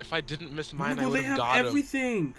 If I didn't miss mine, I Well, would have got him. everything.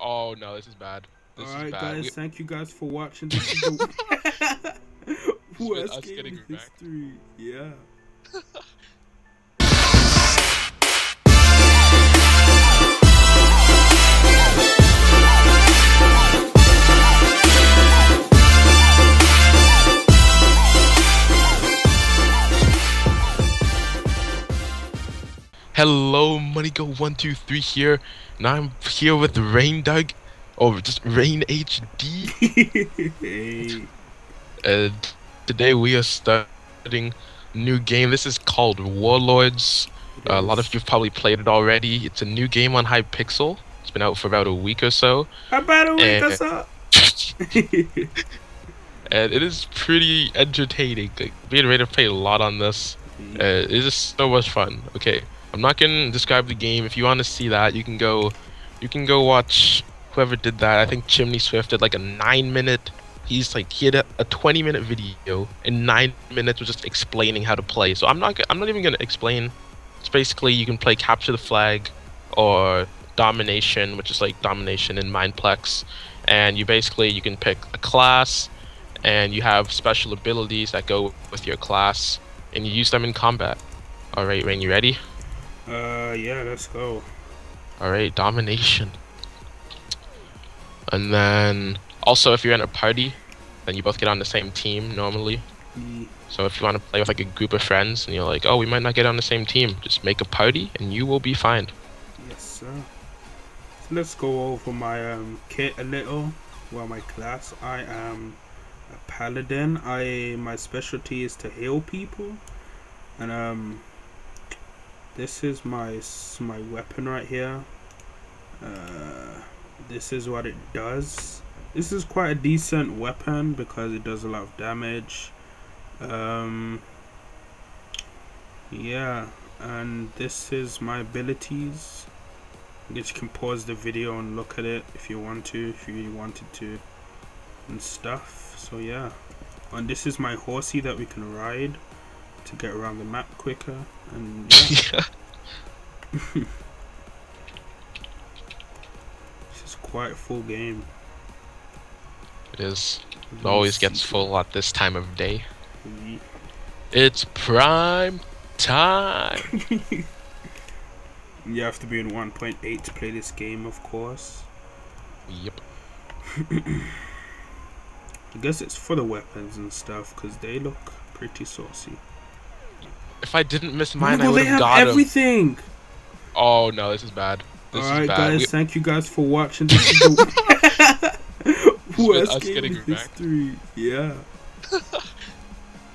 Oh no, this is bad. This All right, is bad. guys. We- Thank you guys for watching. This is the worst us getting history. Yeah. Hello, Money Go One Two Three here, and I'm here with Rain Darg, or just Rain HD. hey. And today we are starting a new game. This is called Warlords. Uh, a lot of you've probably played it already. It's a new game on Hypixel. It's been out for about a week or so, How about a week Eh. or so? and it is pretty entertaining. Like, me and Rain have played a lot on this. Uh, it is so much fun. Okay, I'm not gonna describe the game. If you want to see that, you can go, you can go watch whoever did that. I think Chimney Swift did like a nine minute. He's like he had a, a 20 minute video in nine minutes was just explaining how to play. So I'm not I'm not even gonna explain. It's basically you can play capture the flag, or domination, which is like domination in Mineplex, and you basically you can pick a class, and you have special abilities that go with your class and you use them in combat. Alright, Rain, you ready? Uh, yeah. Let's go. Alright, domination. And then also if you're in a party, then you both get on the same team normally. So if you want to play with like a group of friends and you're like, oh, we might not get on the same team, just make a party and you will be fine. Yes, sir. So let's go over my um kit a little. Well, my class. I am a paladin. I my specialty is to heal people, and um, this is my my weapon right here. Uh, this is what it does. This is quite a decent weapon because it does a lot of damage. Um, yeah, and this is my abilities. You can pause the video and look at it if you want to, if you really wanted to, and stuff. So yeah, and this is my horsey that we can ride to get around the map quicker. And yeah, this is quite a full game. it is. It always gets full at this time of day. Ye- It's prime time. You have to be in 1.8 to play this game, of course. yep. I guess it's for the weapons and stuff because they look pretty saucy. If I didn't miss mine, I would have got him. everything. Oh no, this is bad. This Alright, is bad. guys, We- thank you guys for watching. This is the worst us getting history. Yeah.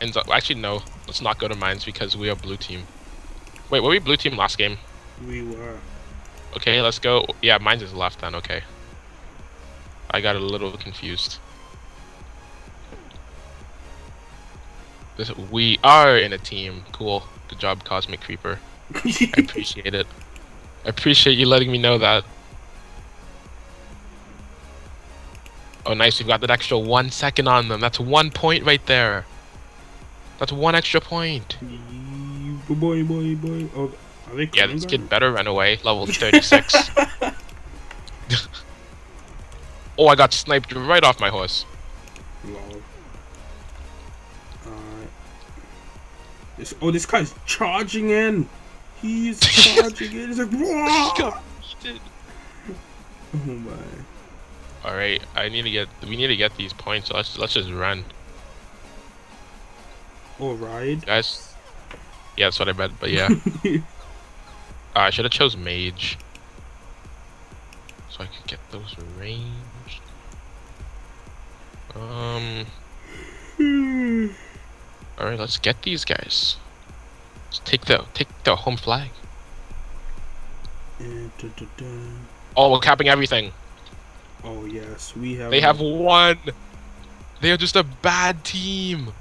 And so, actually, no. Let's not go to mines because we are blue team. Wait, were we blue team last game? We were. Okay, let's go. Yeah, mine's is left then. Okay. I got a little confused. This, we are in a team. Cool. Good job, Cosmic Creeper. I appreciate it. I appreciate you letting me know that. Oh, nice. We've got that extra one second on them. That's one point right there. That's one extra point. Boy, boy, boy. Oh, Yeah, this kid better run away. Level 36. oh, I got sniped right off my horse. This, oh, this guy's charging in. He's charging in. He's like, He Whoa! got. Oh my. All right, I need to get. We need to get these points. So let's let's just run, Or ride. guys. Yeah, that's what I meant. But yeah, uh, I should have chose mage, so I could get those ranged. Um. All right, let's get these guys. Let's take the take the home flag. Da, da, da. Oh, we're capping everything. Oh yes, we have. They have one. They are just a bad team.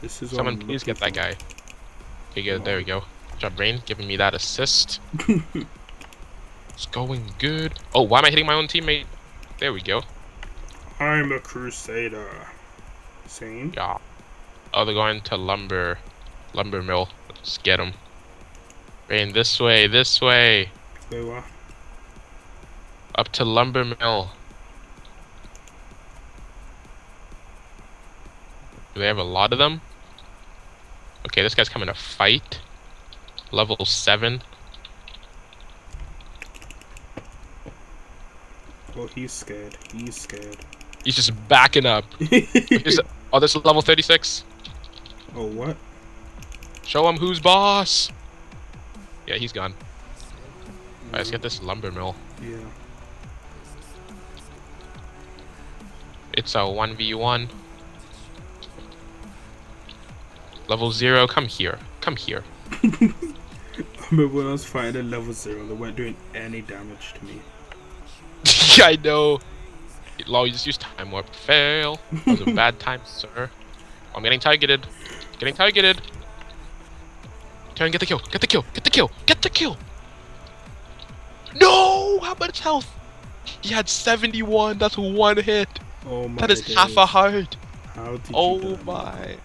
This is Someone please get that guy. Okay, good. There we go. Good job, Rain, giving me that assist. it's going good. Oh, why am I hitting my own teammate? There we go. I'm a crusader. Same. Yeah. Oh, they're going to lumber, lumber mill. Let's get them. Rain, this way, this way. Wait, what? Up to Lumber Mill. Do they have a lot of them? Okay, this guy's coming to fight. Level 7. Oh, he's scared. He's scared. He's just backing up. Here's- oh, this is level 36. oh, what? Show him who's boss. Yeah, he's gone. Alright, let's get this lumber mill. Yeah. It's a 1v1. Level 0, come here. Come here. I remember when I was fighting at level zero, they weren't doing any damage to me. yeah, I know. Law, you just used time warp. Fail. That was a bad time, sir. I'm getting targeted. Getting targeted. Turn, get the kill. Get the kill. Get the kill. Get the kill. No! How much health? He had 71. That's one hit. Oh my That is half a heart. How did Oh you die? my.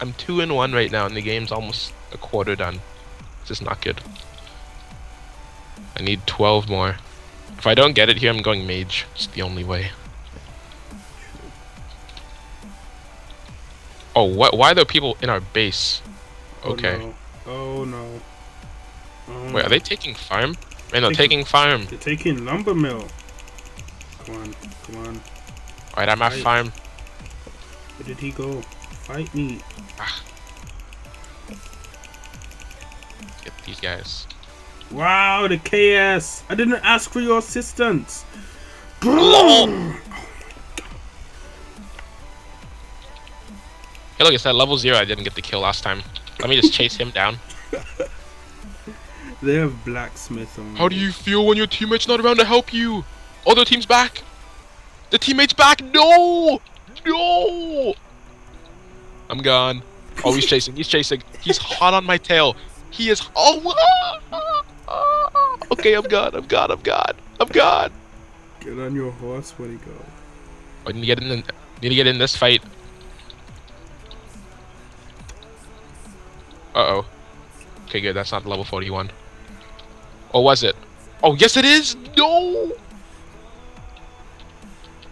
I'm two and one right now, and the game's almost a quarter done. This is not good. I need 12 more. If I don't get it here, I'm going mage. It's the only way. Oh, what? Why are there people in our base? Oh, Okay. no. Oh no. Oh, Wait, are they taking farm? Man, no, Taking- taking farm. They're taking lumber mill. Come on, come on. Alright, I'm at farm. Where did he go? Fight me. Ah. Get these guys. Wow, the KS. I didn't ask for your assistance. LOL. Hey, look, it's that level zero I didn't get the kill last time. Let me just chase him down. They have blacksmith on. How do you feel when your teammate's not around to help you? Oh, the team's back. The teammate's back. No, no. I'm gone. Oh, he's chasing. He's chasing. He's hot on my tail. He is. Oh. Ah! Okay, I'm gone. I'm gone. I'm gone. I'm gone. Get on your horse. Where'd he go? I need to get in. The, need to get in this fight. Uh oh. Okay, good. That's not level 41. Or was it? Oh, yes, it is. No.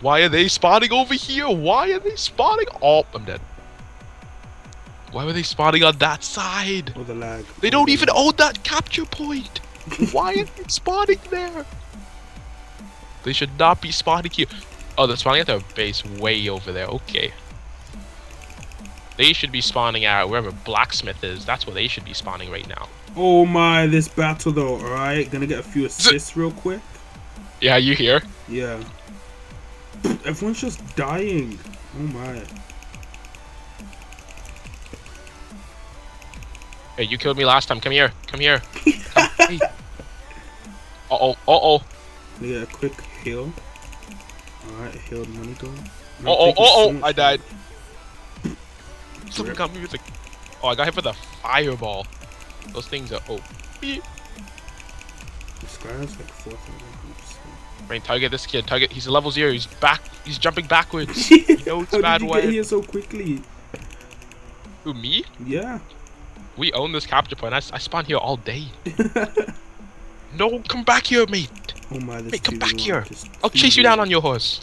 Why are they spawning over here? Why are they spawning? Oh, I'm dead. Why were they spawning on that side? Oh, the lag. They Oh, don't the even lag. own that capture point. Why are they spawning there? They should not be spawning here. Oh, they're spawning at their base way over there. Okay. They should be spawning at wherever blacksmith is. That's where they should be spawning right now. Oh my, this battle though. All right, gonna get a few assists real quick. Yeah, you here? Yeah. Everyone's just dying. Oh my. Hey, you killed me last time. Come here. Come here. Come. Uh oh. Uh oh. Gonna get a quick heal. Alright, healed money go. Uh oh. Uh oh. I died. Someone got me with a. Oh, I got hit with a fireball. Those things are. Oh. Beep. This guy has like 4,100%. Rain, target this kid. Target. He's a level zero. He's back. He's jumping backwards. You know it's How bad did you way. get here so quickly? Who me? Yeah. We own this capture point. I, I spawn here all day. No, come back here, mate. Oh my, Wait, come back here. I'll chase you down on your horse.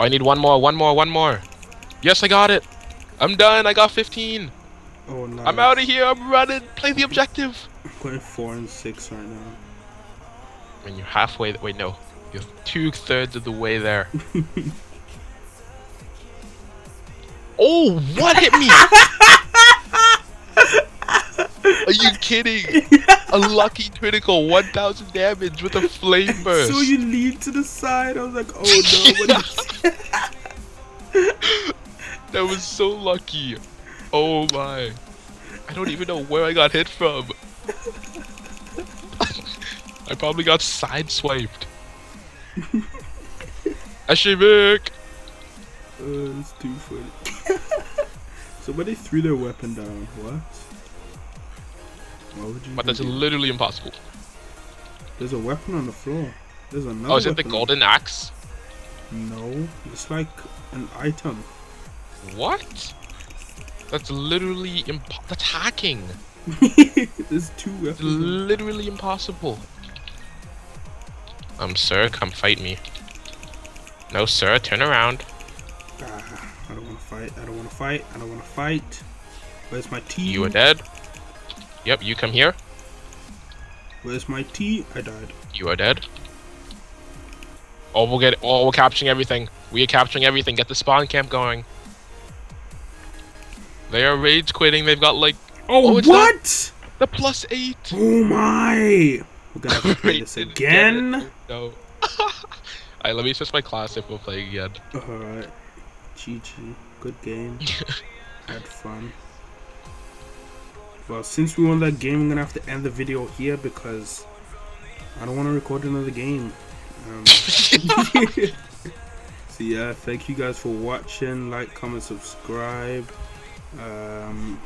Oh, I need one more, one more, one more. Yes, I got it. I'm done. I got 15. Oh no. I'm out of here. I'm running. Play the objective. I'm going 4 and 6 right now. When you're halfway. Wait, no. You're two thirds of the way there. oh, what hit me? Are you kidding? A lucky critical, 1000 damage with a flame burst. So you lean to the side. I was like, oh no. What is... That was so lucky. Oh my. I don't even know where I got hit from. I probably got sideswiped. Ashivik! Uh, it's too funny. Somebody threw their weapon down. What? Why would you But that's that? literally impossible. There's a weapon on the floor. There's another Oh, is it the golden axe? No, it's like an item. What? That's literally imp- That's hacking. There's two It's weapons. literally impossible. Um, sir, come fight me. No, sir, turn around. Ah, I don't want to fight. I don't want to fight. I don't want to fight. Where's my tea? You are dead. Yep, you come here. Where's my tea? I died. You are dead. Oh, we'll get. Oh, we're capturing everything. We are capturing everything. Get the spawn camp going. They are rage quitting. They've got like Oh, Oh, what? the plus eight. Oh my! We're gonna have to play this again. No. Alright, let me switch my class if we'll play again. Alright. GG. Good game. Had fun. Well, since we won that game, I'm gonna have to end the video here because I don't want to record another game. Um, so yeah, thank you guys for watching. Like, comment, subscribe. Um,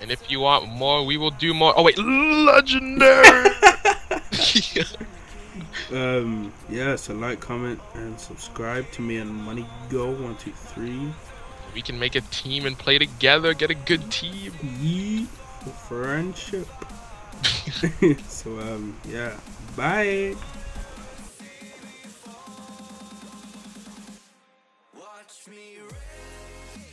And if you want more, we will do more. Oh wait, legendary. um, yeah, so like, comment, and subscribe to me and Money Go one two three. we can make a team and play together. Get a good team. Yee for friendship. so um yeah, bye. Watch me rain,